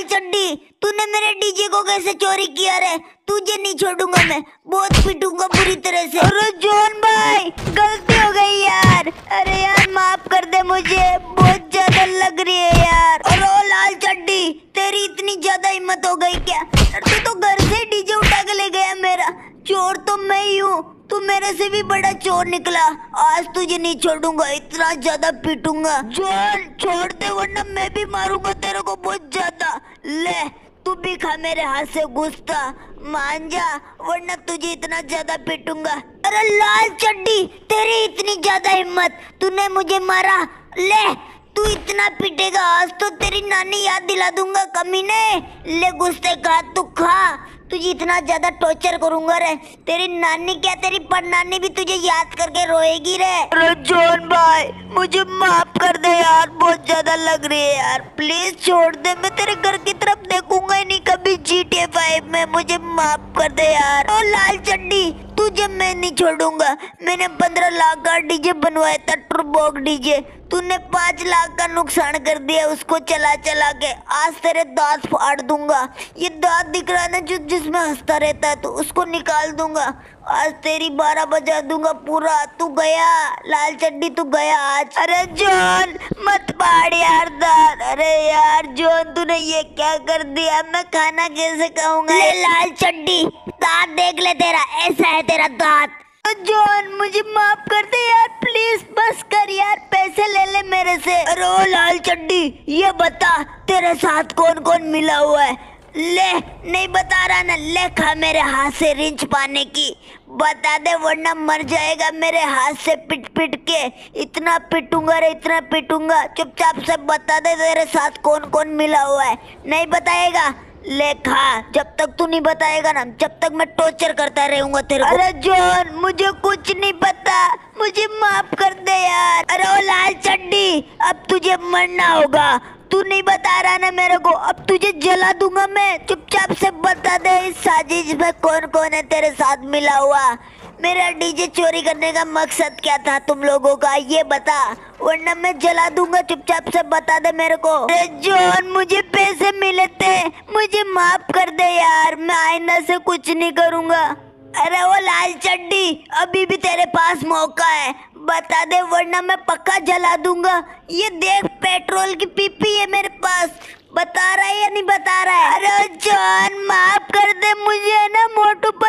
लाल चड्डी। तूने मेरे डीजे को कैसे चोरी किया रे? तुझे नहीं छोड़ूँगा मैं। बहुत पीटूँगा बुरी तरह से। अरे जॉन भाई, गलती हो गई यार। अरे यार, माफ़ कर दे मुझे। बहुत ज़्यादा लग रही है यार। अरे लाल चड्डी, तेरी इतनी ज़्यादा हिम्मत हो गई क्या? तू तो घर से डीजे उठा के ले गया मेरा। चोर तो मैं ही हूँ। तू मेरे से भी बड़ा चोर निकला। आज तुझे नहीं छोड़ूँगा, इतना ज़्यादा पीटूँगा। चोर छोड़ दे, वरना मैं भी मारूँगा ले, तू भी खा मेरे हाथ से गुस्सा। मान जा, वरना तुझे इतना ज़्यादा पीटूँगा। अरे लाल चड्डी, तेरी इतनी ज़्यादा हिम्मत, तूने मुझे मारा। ले, तू इतना पीटेगा, आज तो तेरी नानी याद दिला दूँगा कमीने। ले गुस्से का, तू खा। तुझे इतना ज़्यादा टॉर्चर करूँगा रे तेरी नानी क्या, तेरी परनानी भी तुझे याद करके रोएगी रे अरे जॉन भाई, मुझे माफ़ कर दे यार, बहुत ज़्यादा लग रही है यार। प्लीज़ छोड़ दे, मैं तेरे घर की तरफ़ देखूँगा ही नहीं, कभी जी टी फाइव में। मुझे माफ़ कर दे यार। ओ लाल चड्डी, तुझे मैं नहीं छोड़ूँगा। मैंने पंद्रह लाख का डीजे बनवाया था ट्रूबॉक डीजे। तूने पाँच लाख का नुकसान कर दिया, उसको चला चला के। आज तेरे दांत फाड़ दूँगा। ये दांत दिख रहा ना जो जिसमें हंसता रहता है तो उसको निकाल दूँगा। आज तेरी बारह बजा दूँगा पूरा। तू गया, लाल चड्डी, तू गया आज। अरे जॉन, मत फाड़ यार दांत। अरे यार जॉन, तूने ये क्या कर दिया? मैं खाना कैसे खाऊँगा? ले लाल चड्डी, दांत देख ले तेरा। ऐसा है तेरा दांत। जॉन, मुझे माफ़ कर दे यार प्लीज़ बस यार, पैसे ले ले मेरे से। अरे ओ लाल चड्डी, ये बता, तेरे साथ कौन कौन मिला हुआ है? ले, नहीं बता रहा ना, ले खा मेरे हाथ से रिंच पाने की। बता दे, वरना मर जाएगा मेरे हाथ से पिट पिट के। इतना पिटूँगा रे, इतना पिटूँगा। चुपचाप से बता दे, तेरे साथ कौन कौन मिला हुआ है? नहीं बताएगा? ले खा। जब तक तू नहीं बताएगा ना, जब तक मैं टॉर्चर करता रहूँगा तेरे अरे जॉन, मुझे कुछ नहीं पता। मुझे माफ़ कर दे यार। अरे ओ लाल चड्डी, अब तुझे मरना होगा। तू नहीं बता रहा ना मेरे को। अब तुझे जला दूँगा मैं। चुपचाप से बता दे इस साजिश में कौन कौन है तेरे साथ मिला हुआ। मेरा डीजे चोरी करने का मकसद क्या था तुम लोगों का? ये बता। वरना मैं जला दूँगा। चुपचाप से बता दे मेरे को। अरे जॉन, मुझे पैसे मिले थे। मुझे माफ़ कर दे यार। मैं आईना से कुछ नहीं करूँगा। अरे वो लाल चड्डी, अभी भी तेरे पास मौका है। बता दे, वरना मैं पक्का जला दूँगा। ये देख, पेट्रोल की पीपी है मेरे पास। बता रहा है या नहीं बता रहा है? अरे जॉन, माफ़ कर दे मुझे ना, मोटू दो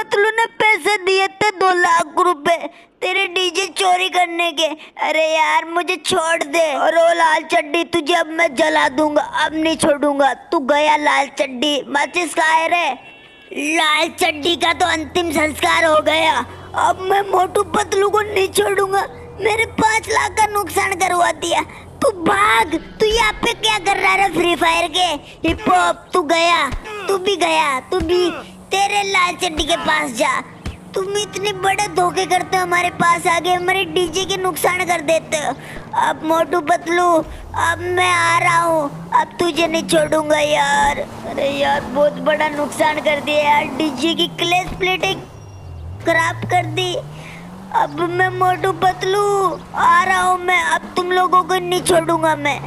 लाख रुपए तेरे डीजे चोरी करने के। अरे यार, मुझे छोड़ दे। और वो लाल चड्डी तुझे अब मैं जला दूँगा, अब नहीं छोड़ूँगा। तू गया लाल चड्डी। माचिस का है रे। लाल चड्डी का तो अंतिम संस्कार हो गया। अब मैं मोटू पतलू को नहीं छोड़ूँगा। मेरे पाँच लाख का नुकसान करवा दिया। तू भाग। तू यहाँ पे क्या कर रहा है फ्री फायर के? हिप हॉप तू गया। तू भी गया, तू भी। तेरे लाल चड्डी के पास जा। तुम इतने बड़े धोखे करते हो हमारे पास आगे हमारे डीजे के नुकसान कर देते हो। अब मोटू पतलू, अब मैं आ रहा हूँ। अब तुझे नहीं छोड़ूँगा यार। अरे यार, बहुत बड़ा नुकसान कर दिया यार। डीजे की क्लेस प्लेटें खराब कर दी। अब मैं मोटू पतलू आ रहा हूँ मैं। अब तुम लोगों को नहीं छोड़ूँगा मैं।